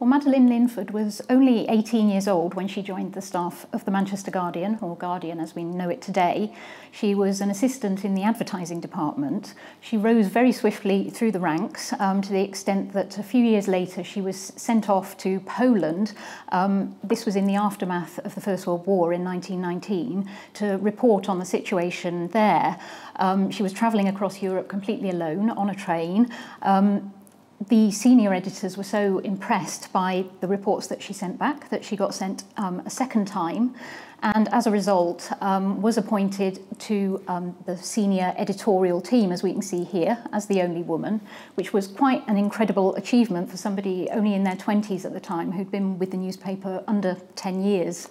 Well, Madeline Linford was only 18 years old when she joined the staff of the Manchester Guardian, or Guardian as we know it today. She was an assistant in the advertising department. She rose very swiftly through the ranks um, to the extent that a few years later she was sent off to Poland. Um, this was in the aftermath of the First World War in 1919 to report on the situation there. Um, she was travelling across Europe completely alone on a train. Um, the senior editors were so impressed by the reports that she sent back that she got sent um, a second time and as a result um, was appointed to um, the senior editorial team as we can see here as the only woman which was quite an incredible achievement for somebody only in their 20s at the time who'd been with the newspaper under 10 years